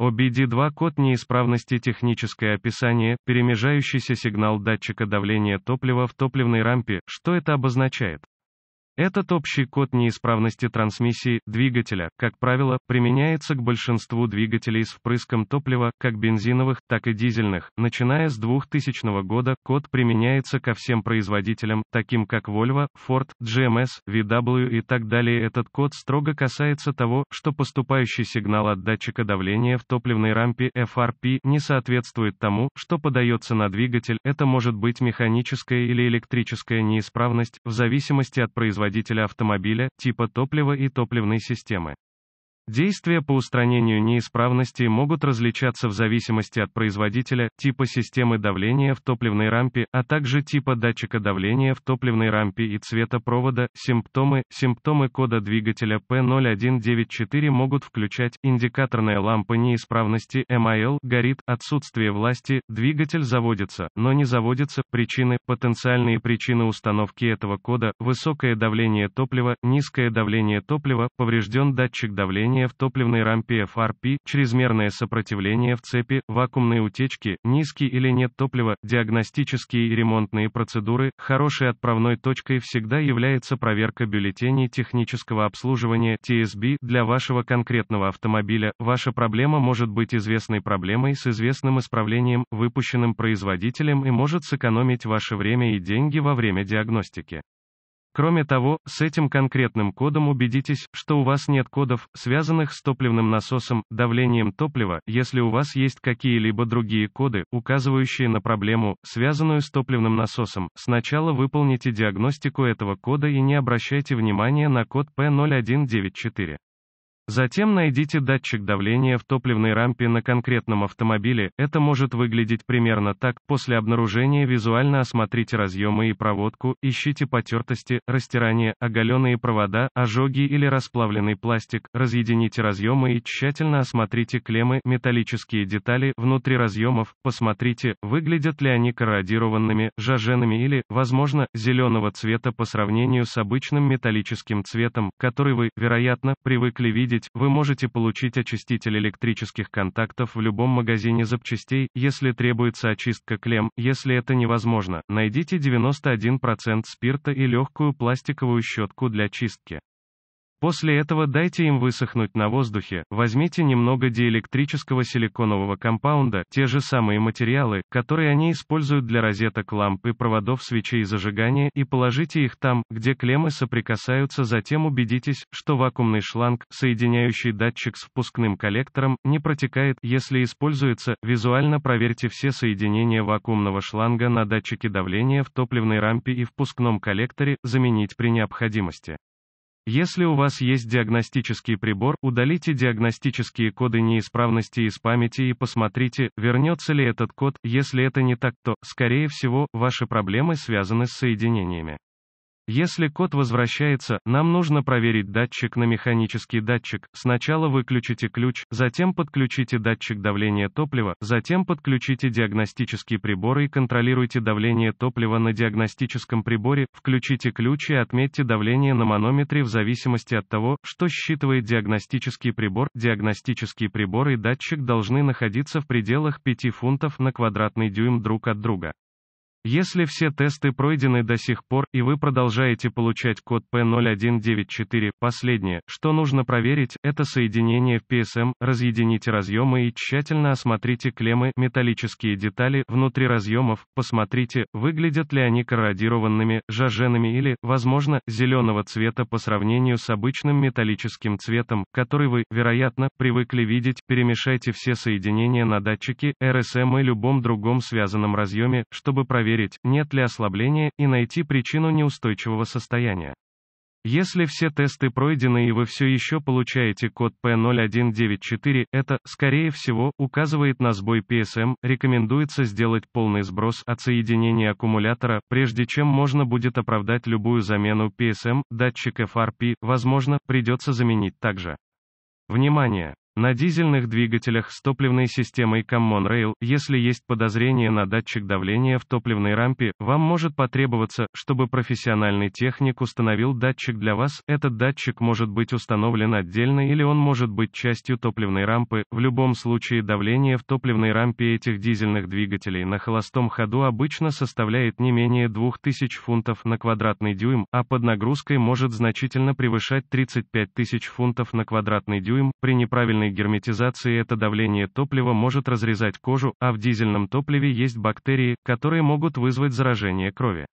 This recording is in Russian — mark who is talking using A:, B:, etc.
A: OBD2 код неисправности техническое описание, перемежающийся сигнал датчика давления топлива в топливной рампе, что это обозначает? Этот общий код неисправности трансмиссии двигателя, как правило, применяется к большинству двигателей с впрыском топлива, как бензиновых, так и дизельных. Начиная с 2000 года, код применяется ко всем производителям, таким как Volvo, Ford, GMS, VW и так далее. Этот код строго касается того, что поступающий сигнал от датчика давления в топливной рампе FRP не соответствует тому, что подается на двигатель. Это может быть механическая или электрическая неисправность, в зависимости от производителя производителя автомобиля, типа топлива и топливной системы. Действия по устранению неисправности могут различаться в зависимости от производителя, типа системы давления в топливной рампе, а также типа датчика давления в топливной рампе и цвета провода. Симптомы. Симптомы кода двигателя P0194 могут включать индикаторная лампа неисправности MIL горит, отсутствие власти, двигатель заводится, но не заводится, причины, потенциальные причины установки этого кода, высокое давление топлива, низкое давление топлива, поврежден датчик давления, давление в топливной рампе FRP, чрезмерное сопротивление в цепи, вакуумные утечки, низкий или нет топлива, диагностические и ремонтные процедуры, хорошей отправной точкой всегда является проверка бюллетеней технического обслуживания TSB для вашего конкретного автомобиля. Ваша проблема может быть известной проблемой с известным исправлением, выпущенным производителем и может сэкономить ваше время и деньги во время диагностики. Кроме того, с этим конкретным кодом убедитесь, что у вас нет кодов, связанных с топливным насосом, давлением топлива, если у вас есть какие-либо другие коды, указывающие на проблему, связанную с топливным насосом. Сначала выполните диагностику этого кода и не обращайте внимания на код P0194. Затем найдите датчик давления в топливной рампе на конкретном автомобиле. Это может выглядеть примерно так. После обнаружения визуально осмотрите разъемы и проводку, ищите потертости, растирание, оголенные провода, ожоги или расплавленный пластик. Разъедините разъемы и тщательно осмотрите клеммы, металлические детали внутри разъемов. Посмотрите, выглядят ли они корродированными, жаженными или, возможно, зеленого цвета по сравнению с обычным металлическим цветом, который вы, вероятно, привыкли видеть очередь, вы можете получить очиститель электрических контактов в любом магазине запчастей, если требуется очистка клемм, если это невозможно, найдите 91% спирта и легкую пластиковую щетку для чистки. После этого дайте им высохнуть на воздухе, возьмите немного диэлектрического силиконового компаунда, те же самые материалы, которые они используют для розеток ламп и проводов свечей зажигания, и положите их там, где клеммы соприкасаются, затем убедитесь, что вакуумный шланг, соединяющий датчик с впускным коллектором, не протекает, если используется, визуально проверьте все соединения вакуумного шланга на датчике давления в топливной рампе и впускном коллекторе, заменить при необходимости. Если у вас есть диагностический прибор, удалите диагностические коды неисправности из памяти и посмотрите, вернется ли этот код, если это не так, то, скорее всего, ваши проблемы связаны с соединениями. Если код возвращается, нам нужно проверить датчик на механический датчик. Сначала выключите ключ, затем подключите датчик давления топлива, затем подключите диагностический прибор и контролируйте давление топлива на диагностическом приборе, включите ключ и отметьте давление на манометре в зависимости от того, что считывает диагностический прибор. Диагностический прибор и датчик должны находиться в пределах 5 фунтов на квадратный дюйм друг от друга. Если все тесты пройдены до сих пор, и вы продолжаете получать код P0194, последнее, что нужно проверить, это соединение в PSM, разъедините разъемы и тщательно осмотрите клеммы, металлические детали внутри разъемов, посмотрите, выглядят ли они корродированными, жаженными или, возможно, зеленого цвета по сравнению с обычным металлическим цветом, который вы, вероятно, привыкли видеть, перемешайте все соединения на датчике, RSM и любом другом связанном разъеме, чтобы проверить проверить, нет ли ослабления, и найти причину неустойчивого состояния. Если все тесты пройдены и вы все еще получаете код P0194, это, скорее всего, указывает на сбой PSM, рекомендуется сделать полный сброс от соединения аккумулятора, прежде чем можно будет оправдать любую замену PSM, датчик FRP, возможно, придется заменить также. Внимание! На дизельных двигателях с топливной системой Common Rail, если есть подозрение на датчик давления в топливной рампе, вам может потребоваться, чтобы профессиональный техник установил датчик для вас. Этот датчик может быть установлен отдельно или он может быть частью топливной рампы. В любом случае давление в топливной рампе этих дизельных двигателей на холостом ходу обычно составляет не менее 2000 фунтов на квадратный дюйм, а под нагрузкой может значительно превышать 35 тысяч фунтов на квадратный дюйм. При неправильной герметизации это давление топлива может разрезать кожу, а в дизельном топливе есть бактерии, которые могут вызвать заражение крови.